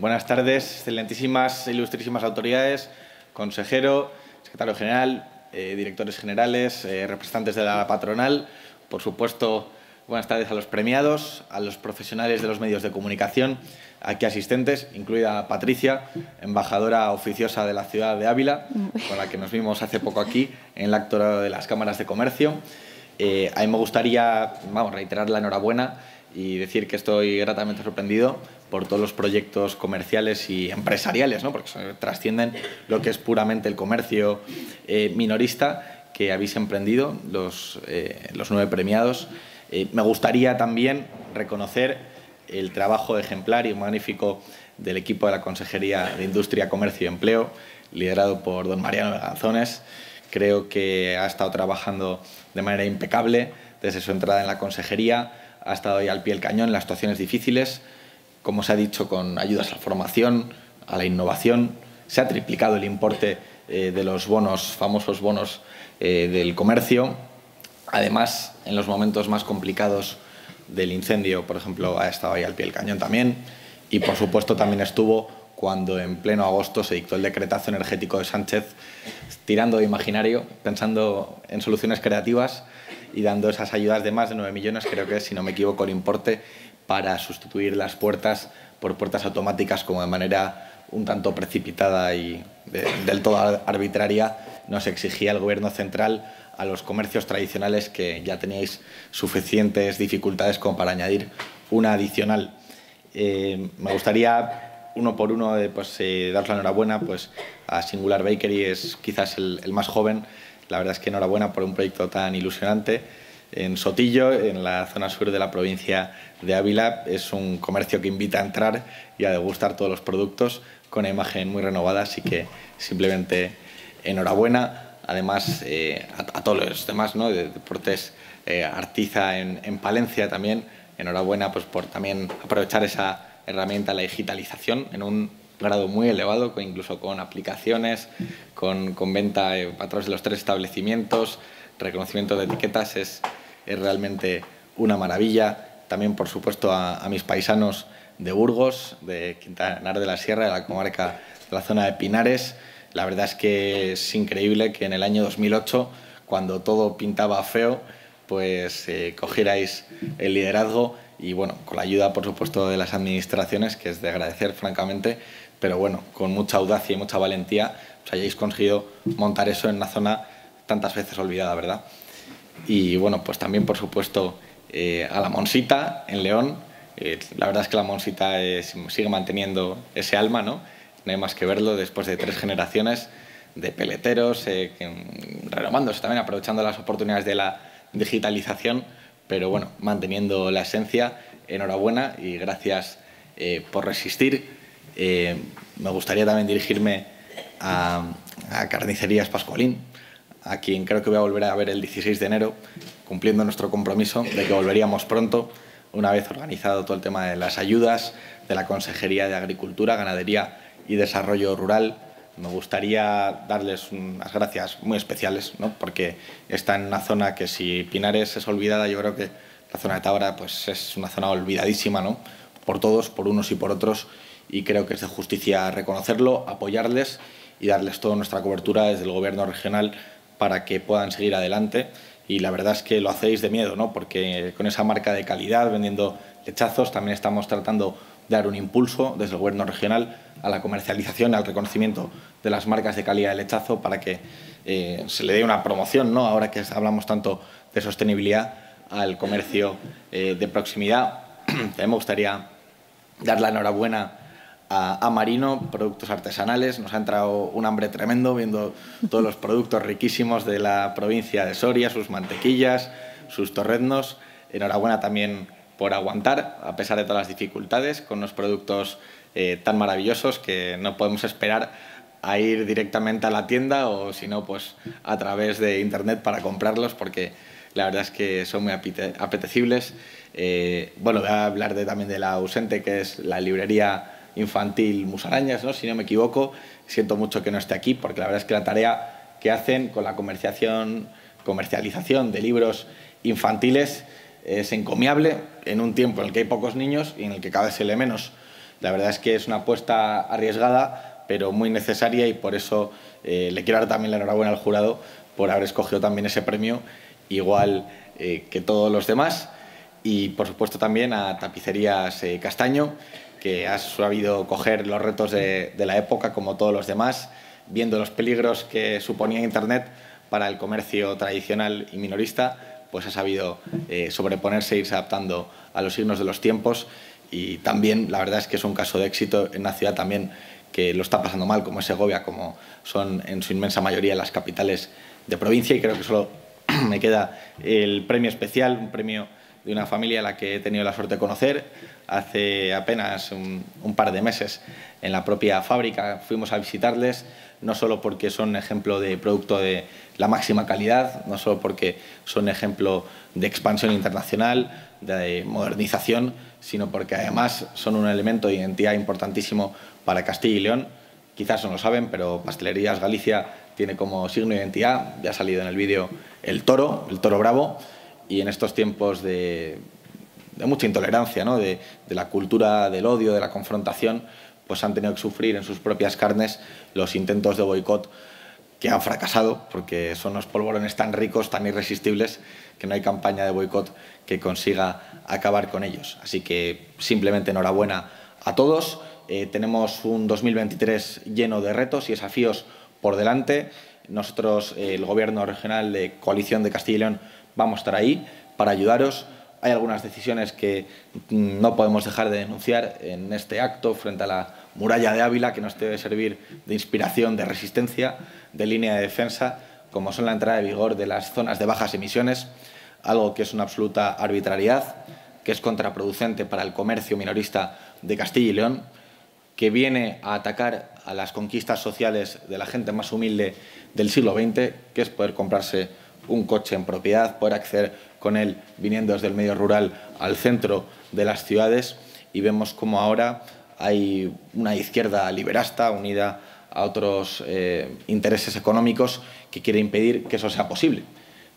Buenas tardes, excelentísimas, ilustrísimas autoridades, consejero, secretario general, eh, directores generales, eh, representantes de la patronal, por supuesto, buenas tardes a los premiados, a los profesionales de los medios de comunicación, aquí asistentes, incluida Patricia, embajadora oficiosa de la ciudad de Ávila, con la que nos vimos hace poco aquí en el acto de las cámaras de comercio. Eh, a mí me gustaría vamos, reiterar la enhorabuena y decir que estoy gratamente sorprendido por todos los proyectos comerciales y empresariales, ¿no? porque trascienden lo que es puramente el comercio eh, minorista que habéis emprendido, los, eh, los nueve premiados. Eh, me gustaría también reconocer el trabajo ejemplar y magnífico del equipo de la Consejería de Industria, Comercio y Empleo, liderado por don Mariano Ganzones. Creo que ha estado trabajando de manera impecable desde su entrada en la Consejería, ha estado ahí al pie del cañón en las situaciones difíciles, como se ha dicho, con ayudas a la formación, a la innovación. Se ha triplicado el importe eh, de los bonos, famosos bonos eh, del comercio. Además, en los momentos más complicados del incendio, por ejemplo, ha estado ahí al pie del cañón también. Y, por supuesto, también estuvo cuando en pleno agosto se dictó el decretazo energético de Sánchez, tirando de imaginario, pensando en soluciones creativas y dando esas ayudas de más de 9 millones, creo que si no me equivoco, el importe para sustituir las puertas por puertas automáticas como de manera un tanto precipitada y del todo arbitraria nos exigía el gobierno central a los comercios tradicionales que ya teníais suficientes dificultades como para añadir una adicional. Eh, me gustaría uno por uno pues, eh, daros la enhorabuena pues, a Singular Bakery, es quizás el más joven. La verdad es que enhorabuena por un proyecto tan ilusionante en Sotillo, en la zona sur de la provincia de Ávila. Es un comercio que invita a entrar y a degustar todos los productos con una imagen muy renovada, así que simplemente enhorabuena. Además, eh, a, todos los demás ¿no? de deportes eh, Artiza en, Palencia también, enhorabuena pues, por también aprovechar esa herramienta, la digitalización, en un grado muy elevado, incluso con aplicaciones, con, con venta eh, a través de los tres establecimientos, reconocimiento de etiquetas, es es realmente una maravilla. También, por supuesto, a, mis paisanos de Burgos, de Quintanar de la Sierra, de la comarca de la zona de Pinares. La verdad es que es increíble que en el año 2008, cuando todo pintaba feo, pues eh, cogierais el liderazgo y bueno, con la ayuda por supuesto de las administraciones, que es de agradecer francamente, pero bueno, con mucha audacia y mucha valentía, pues hayáis conseguido montar eso en una zona tantas veces olvidada, ¿verdad? Y bueno, pues también, por supuesto, eh, a la Monsita en León. Eh, la verdad es que la Monsita sigue manteniendo ese alma, ¿no? No hay más que verlo después de tres generaciones de peleteros, eh, renovándose también, aprovechando las oportunidades de la digitalización, pero bueno, manteniendo la esencia. Enhorabuena y gracias por resistir. me gustaría también dirigirme a, a Carnicerías Pascualín, a quien creo que voy a volver a ver el 16 de enero, cumpliendo nuestro compromiso de que volveríamos pronto, una vez organizado todo el tema de las ayudas de la Consejería de Agricultura, Ganadería y Desarrollo Rural. Me gustaría darles unas gracias muy especiales, ¿no? porque está en una zona que si Pinares es olvidada, yo creo que la zona de Tabra pues, es una zona olvidadísima ¿no? por todos, por unos y por otros, y creo que es de justicia reconocerlo, apoyarles y darles toda nuestra cobertura desde el Gobierno regional para que puedan seguir adelante y la verdad es que lo hacéis de miedo, ¿no? porque con esa marca de calidad, vendiendo lechazos, también estamos tratando dar un impulso desde el Gobierno regional a la comercialización, al reconocimiento de las marcas de calidad de lechazo para que eh, se le dé una promoción, ¿no? ahora que hablamos tanto de sostenibilidad, al comercio eh, de proximidad. También me gustaría dar la enhorabuena a, Marino, productos artesanales. Nos ha entrado un hambre tremendo viendo todos los productos riquísimos de la provincia de Soria, sus mantequillas, sus torreznos. Enhorabuena también por aguantar, a pesar de todas las dificultades, con unos productos eh, tan maravillosos que no podemos esperar a ir directamente a la tienda o si no, pues a través de internet para comprarlos porque la verdad es que son muy apetecibles. Eh, bueno, voy a hablar de, también de la ausente, que es la librería infantil Musarañas, ¿no? si no me equivoco. Siento mucho que no esté aquí, porque la verdad es que la tarea que hacen con la comercialización, comercialización de libros infantiles es encomiable en un tiempo en el que hay pocos niños y en el que cada vez se lee menos. La verdad es que es una apuesta arriesgada, pero muy necesaria y por eso eh, le quiero dar también la enhorabuena al jurado por haber escogido también ese premio, igual eh, que todos los demás. Y por supuesto también a Tapicerías eh, Castaño, que ha sabido coger los retos de, de la época como todos los demás, viendo los peligros que suponía Internet para el comercio tradicional y minorista, pues ha sabido eh, sobreponerse e irse adaptando a los signos de los tiempos. Y también la verdad es que es un caso de éxito en una ciudad también que lo está pasando mal como es Segovia, como son en su inmensa mayoría las capitales de provincia. Y creo que solo me queda el premio especial, un premio de una familia a la que he tenido la suerte de conocer hace apenas un, par de meses en la propia fábrica. Fuimos a visitarles, no solo porque son ejemplo de producto de la máxima calidad, no solo porque son ejemplo de expansión internacional, de modernización, sino porque además son un elemento de identidad importantísimo para Castilla y León. Quizás no lo saben, pero Pastelerías Galicia tiene como signo de identidad, ya ha salido en el vídeo, el toro, el toro bravo, y en estos tiempos de, mucha intolerancia, ¿no? de, de, la cultura del odio, de la confrontación, pues han tenido que sufrir en sus propias carnes los intentos de boicot que han fracasado, porque son los polvorones tan ricos, tan irresistibles, que no hay campaña de boicot que consiga acabar con ellos. Así que simplemente enhorabuena a todos. Eh, tenemos un 2023 lleno de retos y desafíos por delante. Nosotros, eh, el Gobierno Regional de Coalición de Castilla y León, vamos a estar ahí para ayudaros. Hay algunas decisiones que no podemos dejar de denunciar en este acto frente a la muralla de Ávila, que nos debe servir de inspiración, de resistencia, de línea de defensa, como son la entrada de vigor de las zonas de bajas emisiones, algo que es una absoluta arbitrariedad, que es contraproducente para el comercio minorista de Castilla y León, que viene a atacar a las conquistas sociales de la gente más humilde del siglo XX, que es poder comprarse un coche en propiedad, poder acceder con él viniendo desde el medio rural al centro de las ciudades y vemos como ahora hay una izquierda liberasta unida a otros eh, intereses económicos que quiere impedir que eso sea posible.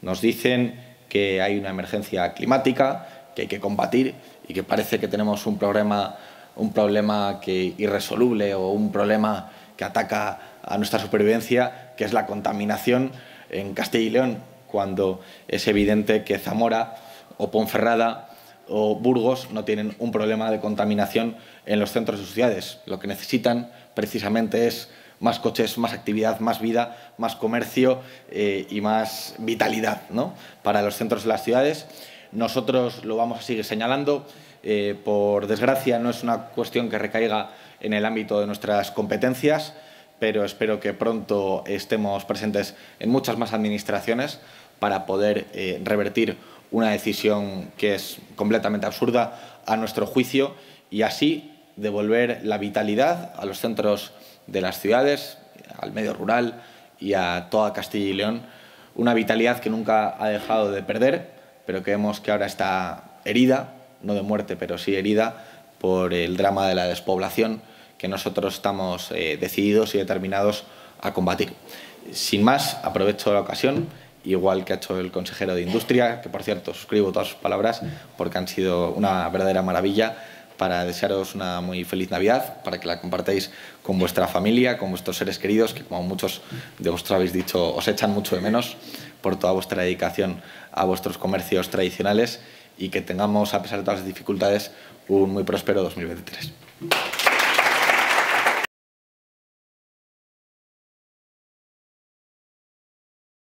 Nos dicen que hay una emergencia climática que hay que combatir y que parece que tenemos un problema, un problema que irresoluble o un problema que ataca a nuestra supervivencia, que es la contaminación en Castilla y León, cuando es evidente que Zamora o Ponferrada o Burgos no tienen un problema de contaminación en los centros de sus ciudades. Lo que necesitan precisamente es más coches, más actividad, más vida, más comercio eh, y más vitalidad ¿no? para los centros de las ciudades. Nosotros lo vamos a seguir señalando. Eh, por desgracia, no es una cuestión que recaiga en el ámbito de nuestras competencias, pero espero que pronto estemos presentes en muchas más administraciones para poder eh, revertir una decisión que es completamente absurda a nuestro juicio y así devolver la vitalidad a los centros de las ciudades, al medio rural y a toda Castilla y León, una vitalidad que nunca ha dejado de perder, pero que vemos que ahora está herida, no de muerte, pero sí herida por el drama de la despoblación que nosotros estamos eh, decididos y determinados a combatir. Sin más, aprovecho la ocasión, igual que ha hecho el consejero de Industria, que por cierto suscribo todas sus palabras porque han sido una verdadera maravilla para desearos una muy feliz Navidad, para que la compartáis con vuestra familia, con vuestros seres queridos, que como muchos de vosotros habéis dicho, os echan mucho de menos por toda vuestra dedicación a vuestros comercios tradicionales y que tengamos, a pesar de todas las dificultades, un muy próspero 2023.